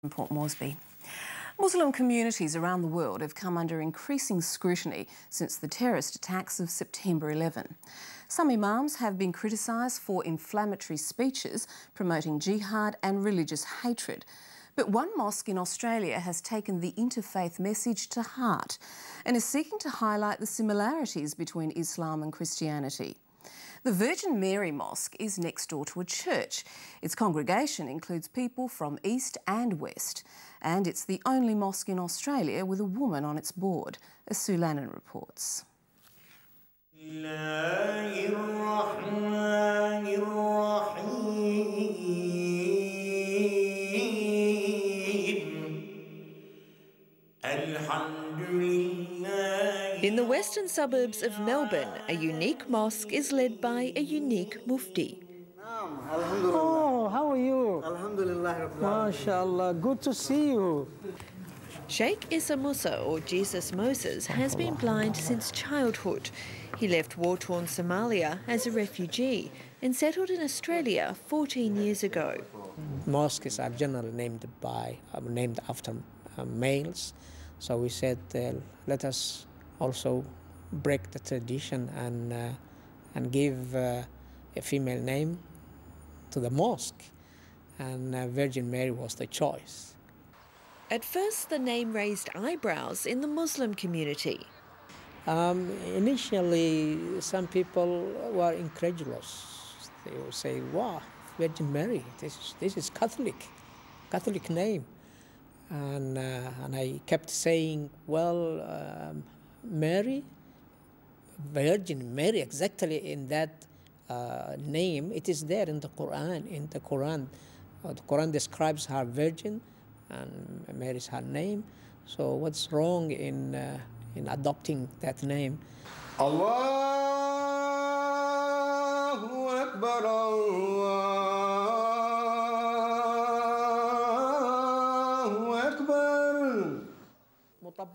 from Port Moresby. Muslim communities around the world have come under increasing scrutiny since the terrorist attacks of September 11. Some imams have been criticised for inflammatory speeches promoting jihad and religious hatred. But one mosque in Australia has taken the interfaith message to heart and is seeking to highlight the similarities between Islam and Christianity. The Virgin Mary Mosque is next door to a church. Its congregation includes people from East and West, and it's the only mosque in Australia with a woman on its board, as Sue Lannon reports. In the western suburbs of Melbourne, a unique mosque is led by a unique mufti. Oh, how are you? Alhamdulillah. MashaAllah, good to see you. Sheikh Issa Musa, or Jesus Moses, has been blind since childhood. He left war-torn Somalia as a refugee and settled in Australia 14 years ago. Mosques are generally named by uh, named after males, so we said uh, let us also break the tradition and uh, and give uh, a female name to the mosque, and uh, Virgin Mary was the choice. At first, the name raised eyebrows in the Muslim community. Um, initially, some people were incredulous. They would say, "Wow, Virgin Mary, this is, this is Catholic, Catholic name," and uh, and I kept saying, "Well." Um, Mary, Virgin Mary, exactly in that uh, name, it is there in the Quran. In the Quran, uh, the Quran describes her virgin, and Mary is her name. So what's wrong in in adopting that name? Allahu Akbar. Allahu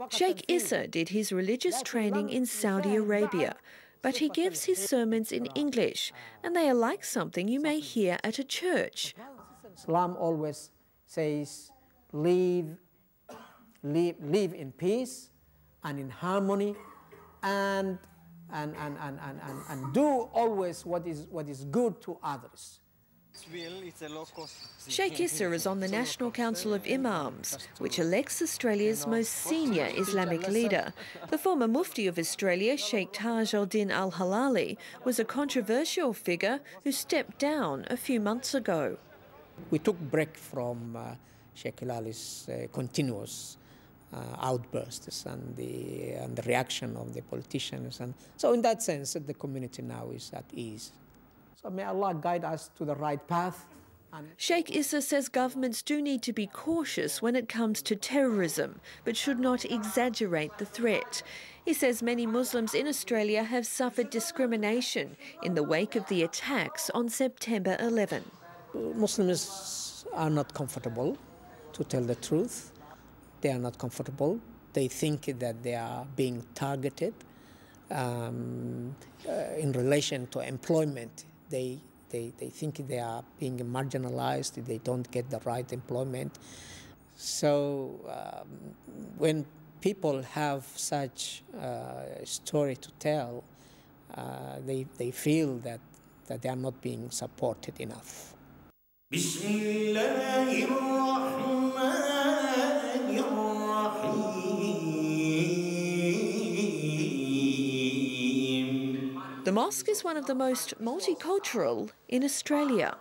Sheikh Issa did his religious training in Saudi Arabia, but he gives his sermons in English, and they are like something you may hear at a church. Islam always says, live, live, live in peace and in harmony, and and, and, and, and, and, and do always what is, what is good to others. Sheikh Issa is on the National Council of Imams, which elects Australia's most senior Islamic leader. The former Mufti of Australia, Sheikh Taj al-Din al-Hilali, was a controversial figure who stepped down a few months ago. We took break from uh, Sheikh Hilali's uh, continuous uh, outbursts and the, and the reaction of the politicians. And so in that sense, the community now is at ease. So may Allah guide us to the right path. Sheikh Issa says governments do need to be cautious when it comes to terrorism, but should not exaggerate the threat. He says many Muslims in Australia have suffered discrimination in the wake of the attacks on September 11. Muslims are not comfortable, to tell the truth. They are not comfortable. They think that they are being targeted um, uh, in relation to employment they, they, they think they are being marginalized, they don't get the right employment. So um, when people have such a uh, story to tell, uh, they, they feel that, that they are not being supported enough. Mosque is one of the most multicultural in Australia.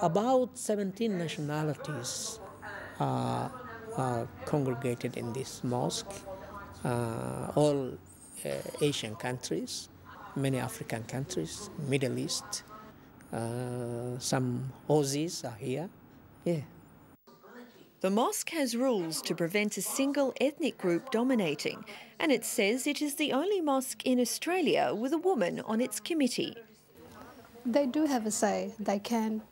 About 17 nationalities are, are congregated in this mosque, uh, all uh, Asian countries, many African countries, Middle East, uh, some Aussies are here. Yeah. The mosque has rules to prevent a single ethnic group dominating, and it says it is the only mosque in Australia with a woman on its committee. They do have a say. They can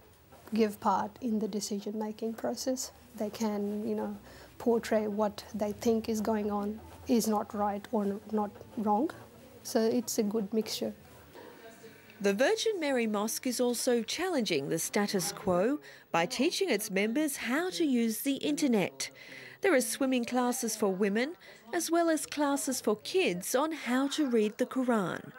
give part in the decision making process. They can, you know, portray what they think is going on is not right or not wrong. So it's a good mixture. The Virgin Mary Mosque is also challenging the status quo by teaching its members how to use the internet. There are swimming classes for women as well as classes for kids on how to read the Quran.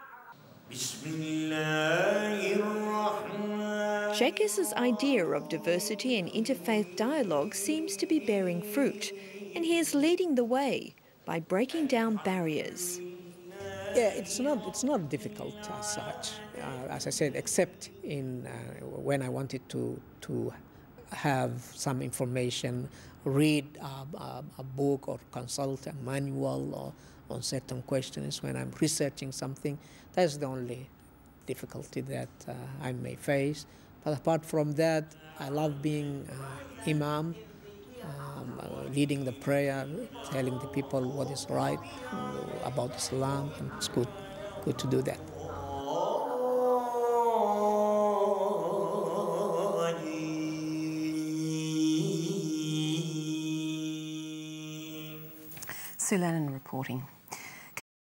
Sheikh Issa's idea of diversity and interfaith dialogue seems to be bearing fruit, and he is leading the way by breaking down barriers. Yeah, it's not it's not difficult as such. Uh, as I said, except in uh, when I wanted to to have some information, read a, a, a, book or consult a manual or on certain questions when I'm researching something. That's the only difficulty that uh, I may face. But apart from that, I love being uh, imam leading the prayer, telling the people what is right about Islam, and it's good, good to do that. Sue Lannon reporting.